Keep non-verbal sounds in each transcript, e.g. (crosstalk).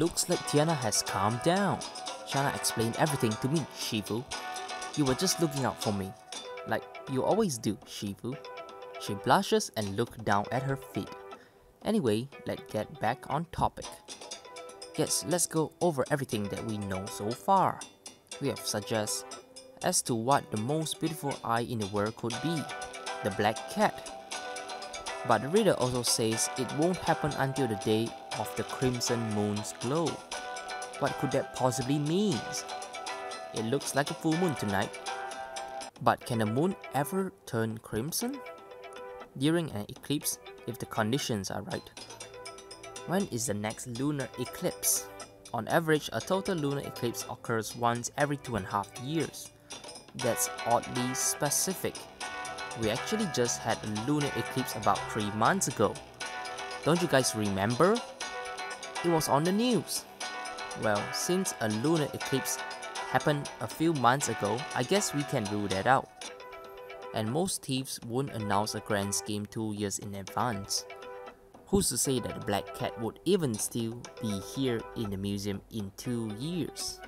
looks like Tiana has calmed down. Shanna explained everything to me, Shifu. You were just looking out for me, like you always do, Shifu. She blushes and looks down at her feet. Anyway, let's get back on topic. Yes, let's go over everything that we know so far. We have suggests as to what the most beautiful eye in the world could be, the black cat. But the reader also says it won't happen until the day of the crimson moon's glow. What could that possibly mean? It looks like a full moon tonight. But can the moon ever turn crimson? During an eclipse, if the conditions are right. When is the next lunar eclipse? On average, a total lunar eclipse occurs once every two and a half years. That's oddly specific. We actually just had a lunar eclipse about 3 months ago. Don't you guys remember? It was on the news. Well, since a lunar eclipse happened a few months ago, I guess we can rule that out. And most thieves won't announce a grand scheme two years in advance. Who's to say that the Black Cat would even still be here in the museum in two years?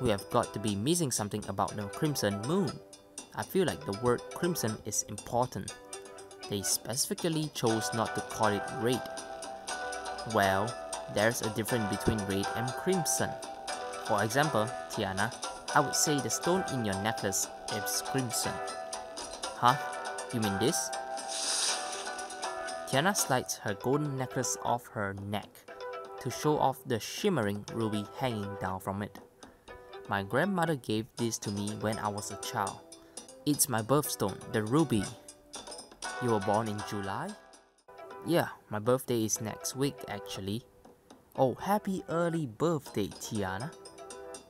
We have got to be missing something about the Crimson Moon. I feel like the word crimson is important. They specifically chose not to call it red. Well, there's a difference between red and crimson. For example, Tiana, I would say the stone in your necklace is crimson. Huh? You mean this? Tiana slides her golden necklace off her neck to show off the shimmering ruby hanging down from it. My grandmother gave this to me when I was a child. It's my birthstone, the ruby. You were born in July? Yeah, my birthday is next week actually. Oh, happy early birthday, Tiana.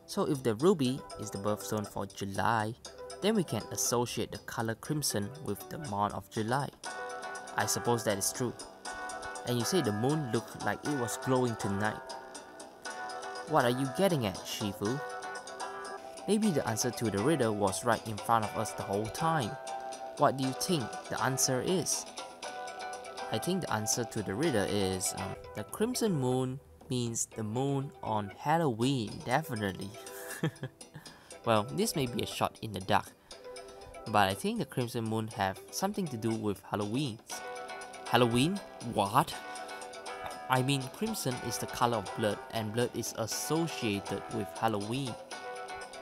So if the ruby is the birthstone for July, then we can associate the color crimson with the month of July. I suppose that is true. And you say the moon looked like it was glowing tonight. What are you getting at, Shifu? Maybe the answer to the riddle was right in front of us the whole time. What do you think the answer is? I think the answer to the riddle is um, the crimson moon means the moon on Halloween, definitely. (laughs) well, this may be a shot in the dark, but I think the crimson moon have something to do with Halloween. Halloween? What? I mean, crimson is the color of blood, and blood is associated with Halloween.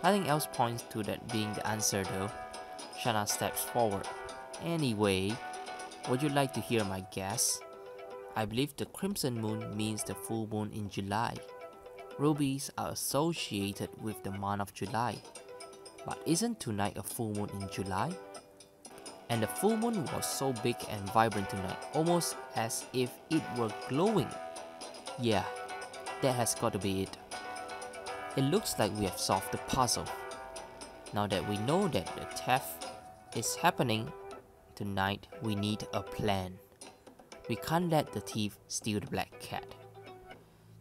Nothing else points to that being the answer though. Shanna steps forward. Anyway, would you like to hear my guess? I believe the crimson moon means the full moon in July. Rubies are associated with the month of July. But isn't tonight a full moon in July? And the full moon was so big and vibrant tonight, almost as if it were glowing. Yeah, that has got to be it. It looks like we have solved the puzzle. Now that we know that the theft is happening tonight, we need a plan. We can't let the thief steal the black cat.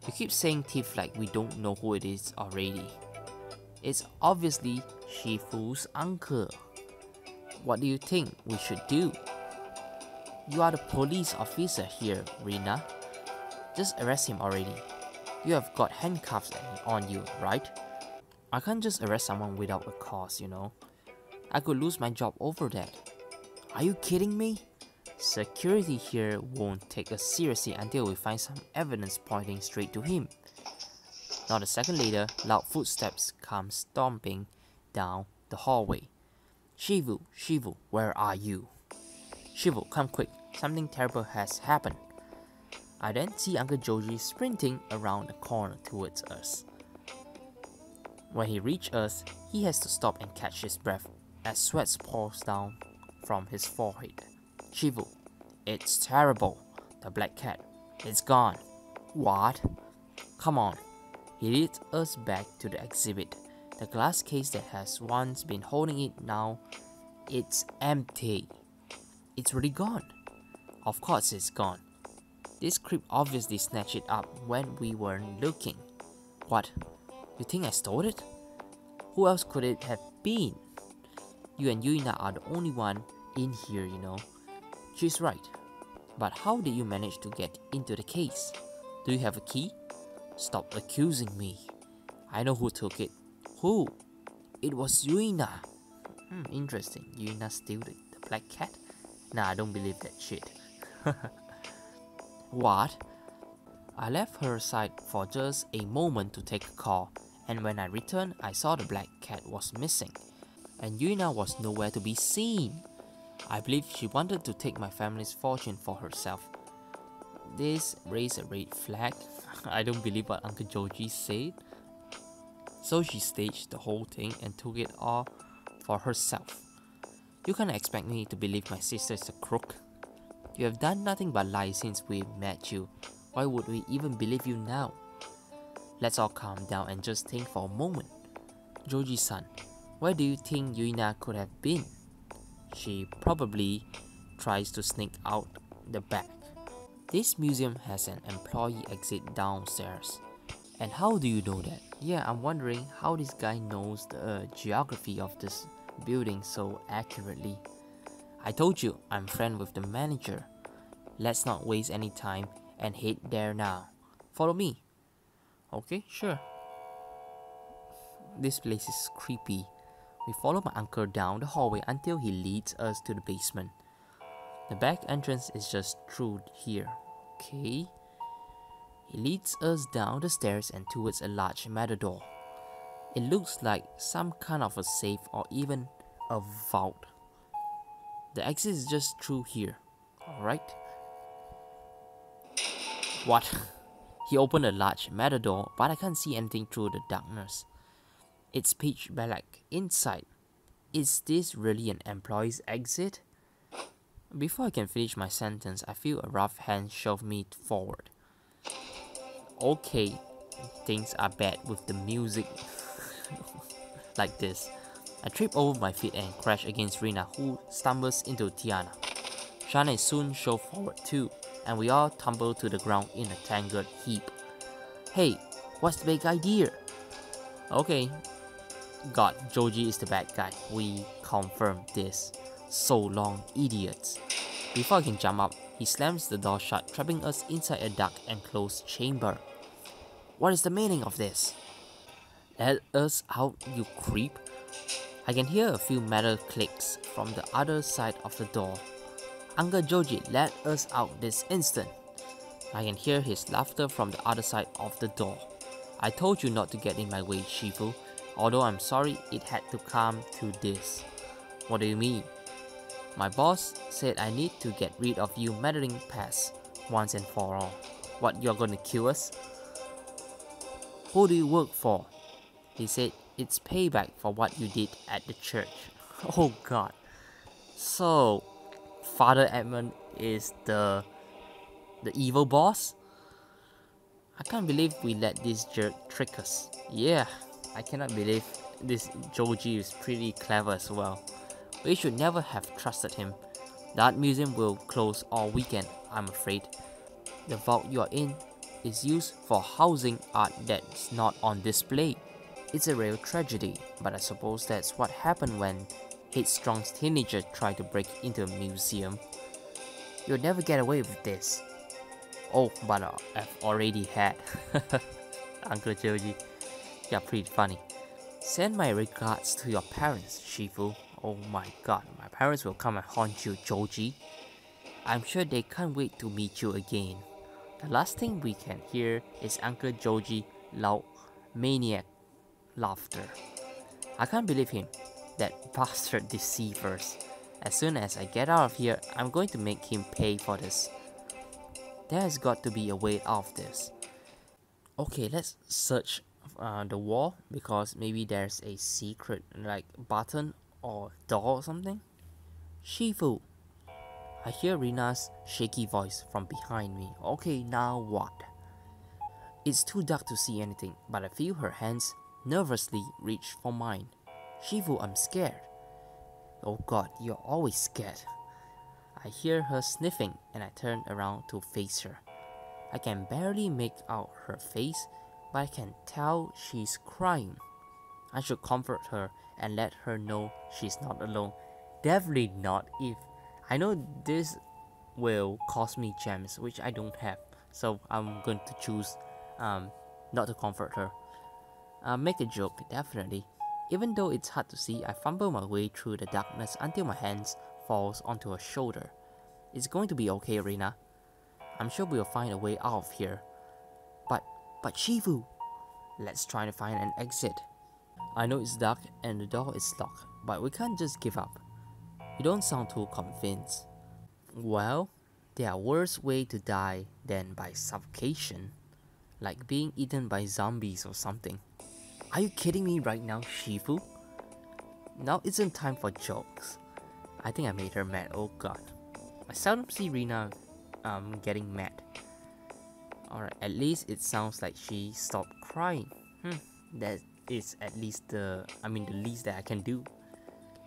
You keep saying thief like we don't know who it is already. It's obviously Shifu's uncle. What do you think we should do? You are the police officer here, Rina. Just arrest him already. You have got handcuffs on you, right? I can't just arrest someone without a cause, you know. I could lose my job over that. Are you kidding me? Security here won't take us seriously until we find some evidence pointing straight to him. Not a second later, loud footsteps come stomping down the hallway. Shifu, Shifu, where are you? Shifu, come quick, something terrible has happened. I then see Uncle Joji sprinting around the corner towards us. When he reaches us, he has to stop and catch his breath as sweat pours down from his forehead. Shifu, it's terrible. The black cat, it's gone. What? Come on. He leads us back to the exhibit. The glass case that has once been holding it now, it's empty. It's really gone. Of course it's gone. This creep obviously snatched it up when we weren't looking. What? You think I stole it? Who else could it have been? You and Yuina are the only one in here, you know. She's right. But how did you manage to get into the case? Do you have a key? Stop accusing me. I know who took it. Who? It was Yuina. Hmm, interesting. Yuina stole the, the black cat? Nah, I don't believe that shit. (laughs) what? I left her side for just a moment to take a call, and when I returned, I saw the black cat was missing, and Yuina was nowhere to be seen. I believe she wanted to take my family's fortune for herself. This raised a red flag. (laughs) I don't believe what Uncle Joji said. So she staged the whole thing and took it all for herself. You can't expect me to believe my sister is a crook. You have done nothing but lie since we met you. Why would we even believe you now? Let's all calm down and just think for a moment. Joji-san, where do you think Yuina could have been? She probably tries to sneak out the back. This museum has an employee exit downstairs. And how do you know that? Yeah, I'm wondering how this guy knows the uh, geography of this building so accurately. I told you, I'm friend with the manager. Let's not waste any time and head there now. Follow me. Okay, sure. This place is creepy. We follow my uncle down the hallway until he leads us to the basement. The back entrance is just through here. Okay. He leads us down the stairs and towards a large metal door. It looks like some kind of a safe or even a vault. The exit is just through here. Alright. What? (laughs) He opened a large metal door, but I can't see anything through the darkness. It's pitch black inside. Is this really an employee's exit? Before I can finish my sentence, I feel a rough hand shove me forward. Okay, things are bad with the music (laughs) like this. I trip over my feet and crash against Rina who stumbles into Tiana. Shana soon shove forward too, and we all tumble to the ground in a tangled heap. Hey, what's the big idea? Okay, God, Joji is the bad guy. We confirm this. So long, idiots. Before I can jump up, he slams the door shut, trapping us inside a dark and closed chamber. What is the meaning of this? Let us out, you creep. I can hear a few metal clicks from the other side of the door. Uncle Joji, let us out this instant. I can hear his laughter from the other side of the door. I told you not to get in my way, Shifu. Although I'm sorry it had to come to this. What do you mean? My boss said I need to get rid of you meddling pests once and for all. What, you're gonna kill us? Who do you work for? He said it's payback for what you did at the church. (laughs) Oh god. So, Father Edmund is the the evil boss? I can't believe we let this jerk trick us. Yeah, I cannot believe this Joji is pretty clever as well. We should never have trusted him. That museum will close all weekend, I'm afraid. The vault you're in is used for housing art that's not on display. It's a real tragedy, but I suppose that's what happened when headstrong teenagers tried to break into a museum. You'll never get away with this. Oh, but I've already had. (laughs) Uncle Joji. You're pretty funny. Send my regards to your parents, Shifu. Oh my god, my parents will come and haunt you, Joji. I'm sure they can't wait to meet you again. The last thing we can hear is Uncle Joji loud maniac laughter. I can't believe him, that bastard deceivers. As soon as I get out of here, I'm going to make him pay for this. There has got to be a way out of this. Okay, let's search uh, the wall because maybe there's a secret like button or door or something. Shifu. I hear Rina's shaky voice from behind me. Okay, now what? It's too dark to see anything, but I feel her hands nervously reach for mine. Shifu, I'm scared. Oh god, you're always scared. I hear her sniffing and I turn around to face her. I can barely make out her face, but I can tell she's crying. I should comfort her and let her know she's not alone. Definitely not if I know this will cost me gems which I don't have. So I'm going to choose um, not to comfort her. I make a joke, definitely. Even though it's hard to see, I fumble my way through the darkness until my hands falls onto her shoulder. It's going to be okay, Rina. I'm sure we'll find a way out of here. But, Shifu, let's try to find an exit. I know it's dark and the door is locked, but we can't just give up. You don't sound too convinced. Well, there are worse ways to die than by suffocation, like being eaten by zombies or something. Are you kidding me right now, Shifu? Now isn't time for jokes. I think I made her mad, oh god. I seldom see Rina um, getting mad. Alright, at least it sounds like she stopped crying. Hmm, that is at least the, I mean the least that I can do.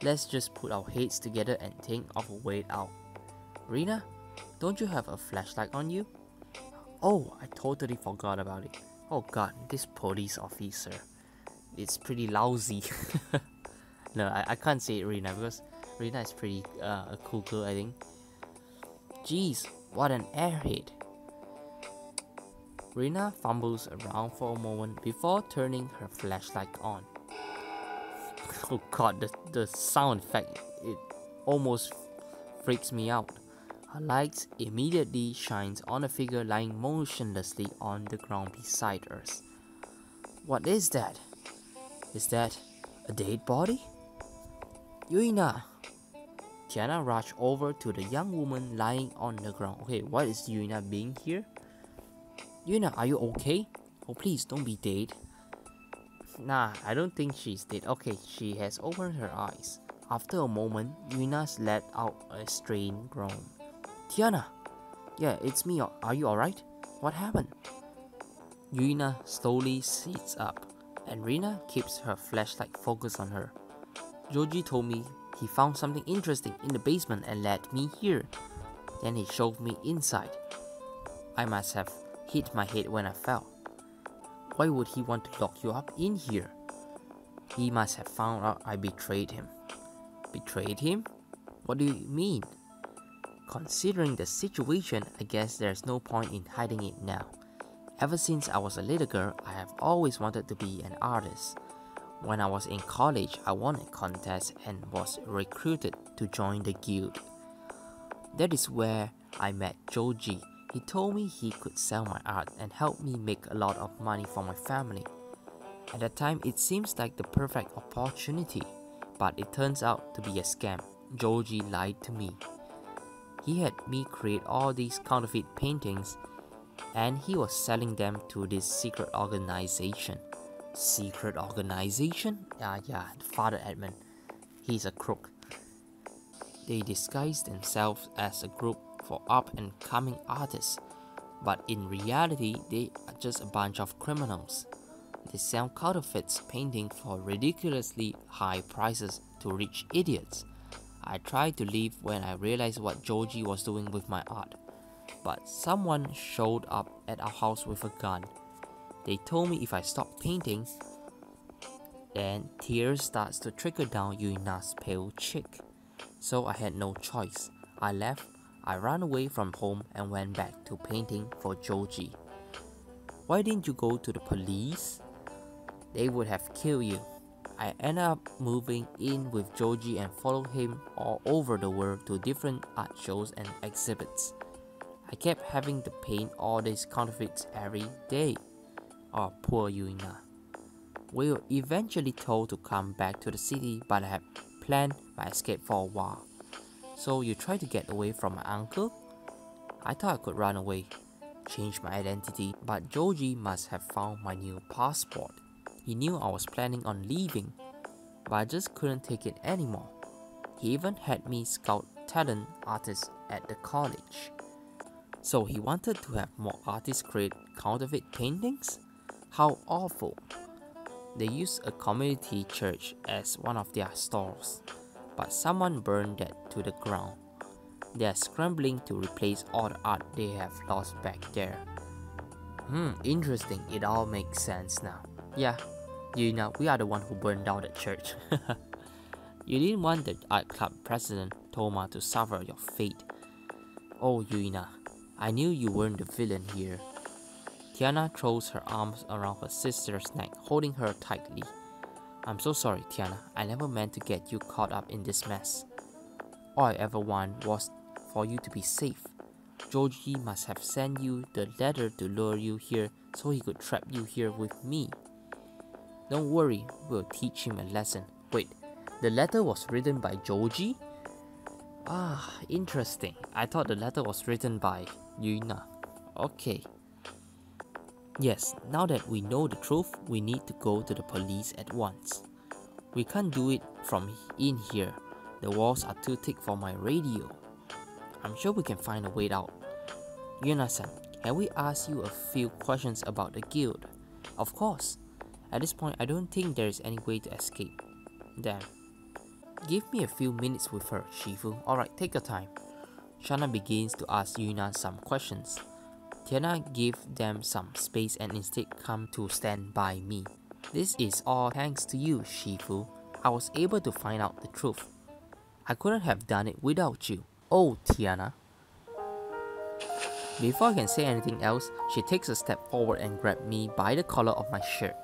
Let's just put our heads together and think of a way out. Rina, don't you have a flashlight on you? Oh, I totally forgot about it. Oh god, this police officer. It's pretty lousy. (laughs) no, I, I can't say it Rina because Rina is pretty uh, a cool girl I think. Jeez, what an airhead. Rina fumbles around for a moment before turning her flashlight on. Oh god, the, the sound effect, it almost freaks me out. Her light immediately shines on a figure lying motionlessly on the ground beside us. What is that? Is that a dead body? Yuina! Tiana rushed over to the young woman lying on the ground. Okay, what is Yuina being here? Yuina, are you okay? Oh, please don't be dead. Nah, I don't think she's dead. Okay, she has opened her eyes. After a moment, Yuina's let out a strained groan. Tiana! Yeah, it's me. Are you alright? What happened? Yuina slowly sits up, and Rina keeps her flashlight focused on her. Joji told me he found something interesting in the basement and led me here. Then he shoved me inside. I must have hit my head when I fell. Why would he want to lock you up in here? He must have found out I betrayed him. Betrayed him? What do you mean? Considering the situation, I guess there's no point in hiding it now. Ever since I was a little girl, I have always wanted to be an artist. When I was in college, I won a contest and was recruited to join the guild. That is where I met Joji, he told me he could sell my art and help me make a lot of money for my family. At that time, it seems like the perfect opportunity, but it turns out to be a scam. Joji lied to me. He had me create all these counterfeit paintings and he was selling them to this secret organization. Secret organization? Yeah, yeah, Father Edmund. He's a crook. They disguised themselves as a group for up and coming artists, but in reality, they are just a bunch of criminals. They sell counterfeits painting for ridiculously high prices to rich idiots. I tried to leave when I realized what Joji was doing with my art, but someone showed up at our house with a gun. They told me if I stopped painting, then tears starts to trickle down Yuna's pale cheek. So I had no choice. I left I ran away from home and went back to painting for Joji. Why didn't you go to the police? They would have killed you. I ended up moving in with Joji and followed him all over the world to different art shows and exhibits. I kept having to paint all these counterfeits every day. Oh, poor Yuina. We were eventually told to come back to the city, but I had planned my escape for a while. So you tried to get away from my uncle? I thought I could run away, change my identity, but Joji must have found my new passport. He knew I was planning on leaving, but I just couldn't take it anymore. He even had me scout talent artists at the college. So he wanted to have more artists create counterfeit paintings? How awful. They used a community church as one of their stores but someone burned that to the ground. They are scrambling to replace all the art they have lost back there. Hmm, interesting. It all makes sense now. Yeah, you know, we are the one who burned down the church. (laughs) you didn't want the art club president, Toma, to suffer your fate. Oh, Yuina, I knew you weren't the villain here. Tiana throws her arms around her sister's neck, holding her tightly. I'm so sorry, Tiana. I never meant to get you caught up in this mess. All I ever want was for you to be safe. Joji must have sent you the letter to lure you here so he could trap you here with me. Don't worry, we'll teach him a lesson. Wait, the letter was written by Joji? Ah, interesting. I thought the letter was written by Yuna. Okay. Yes, now that we know the truth, we need to go to the police at once. We can't do it from in here. The walls are too thick for my radio. I'm sure we can find a way out. Yuna-san, can we ask you a few questions about the guild? Of course. At this point, I don't think there is any way to escape. Damn. Give me a few minutes with her, Shifu. Alright, take your time. Shana begins to ask Yuna some questions. Tiana gives them some space and instead come to stand by me. This is all thanks to you, Shifu. I was able to find out the truth. I couldn't have done it without you. Oh, Tiana. Before I can say anything else, she takes a step forward and grabs me by the collar of my shirt.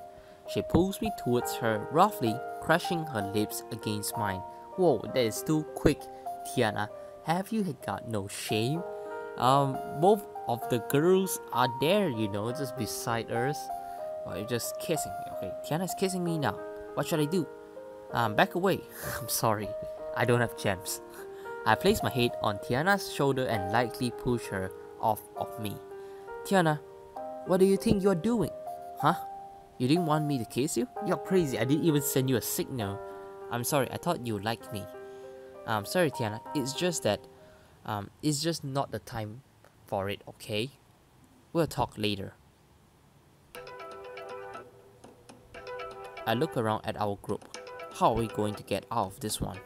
She pulls me towards her roughly, crushing her lips against mine. Whoa, that is too quick, Tiana. Have you got no shame? Um, both of the girls are there, you know, just beside us. Or you're just kissing me. Okay, Tiana's kissing me now. What should I do? Um, back away. (laughs) I'm sorry. I don't have gems. (laughs) I place my head on Tiana's shoulder and lightly push her off of me. Tiana, what do you think you're doing? Huh? You didn't want me to kiss you? You're crazy. I didn't even send you a signal. I'm sorry. I thought you liked me. I'm um, sorry, Tiana. It's just that um, it's just not the time for it, okay? We'll talk later. I look around at our group. How are we going to get out of this one?